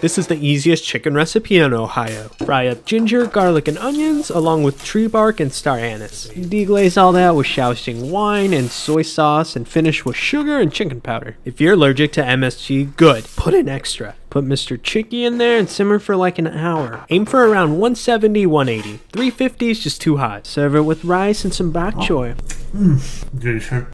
This is the easiest chicken recipe in Ohio. Fry up ginger, garlic, and onions along with tree bark and star anise. Deglaze all that with Shaoxing wine and soy sauce and finish with sugar and chicken powder. If you're allergic to MSG, good. Put in extra. Put Mr. Chicky in there and simmer for like an hour. Aim for around 170, 180. 350 is just too hot. Serve it with rice and some bok choy. Mm,